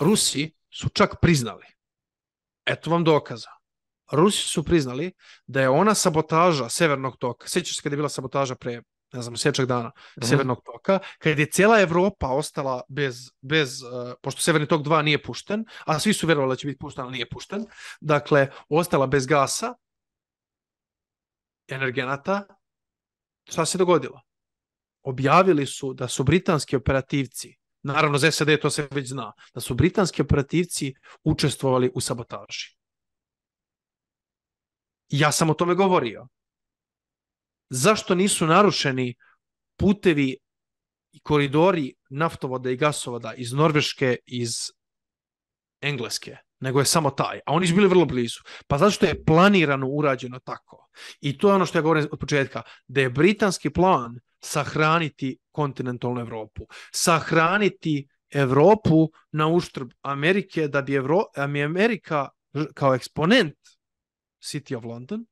Rusi su čak priznali, eto vam dokaza, Rusi su priznali da je ona sabotaža severnog toka, sjećaš se kada je bila sabotaža pre ne znam, sječak dana Mhm. Severnog toka, kad je cijela Evropa ostala bez, bez uh, pošto Severni tok 2 nije pušten, a svi su vjerovali da će biti pušten, ali nije pušten, dakle, ostala bez gasa, energenata, šta se dogodilo? Objavili su da su britanski operativci, naravno za SAD to se već zna, da su britanski operativci učestvovali u sabotaži. Ja sam o tome govorio zašto nisu narušeni putevi i koridori naftovoda i gasovoda iz Norveške, iz Engleske, nego je samo taj. A oni su bili vrlo blizu. Pa zato što je planirano urađeno tako. I to je ono što ja govorim od početka, da je britanski plan sahraniti kontinentalnu Evropu. Sahraniti Evropu na uštrb Amerike, da bi, Evro, da Amerika kao eksponent City of London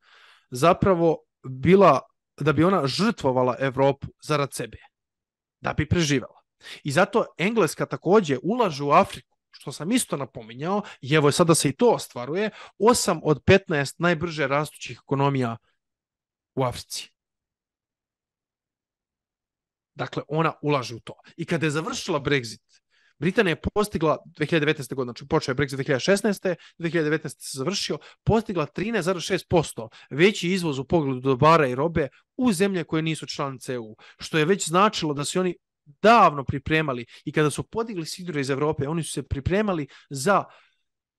zapravo bila da bi ona žrtvovala Evropu zarad sebe, da bi preživela. I zato Engleska takođe ulaže u Afriku, što sam isto napominjao, i evo sada se i to ostvaruje, 8 od 15 najbrže rastućih ekonomija u Africi. Dakle, ona ulaže u to. I kada je završila Brexit, Britanija je postigla 2019. godine, znači počeo je Brexit 2016. 2019. se završio, postigla 13,6% veći izvoz u pogledu dobara i robe u zemlje koje nisu članice EU, što je već značilo da su oni davno pripremali i kada su podigli sidre iz Evrope, oni su se pripremali za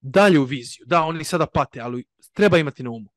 dalju viziju. Da, oni sada pate, ali treba imati na umu.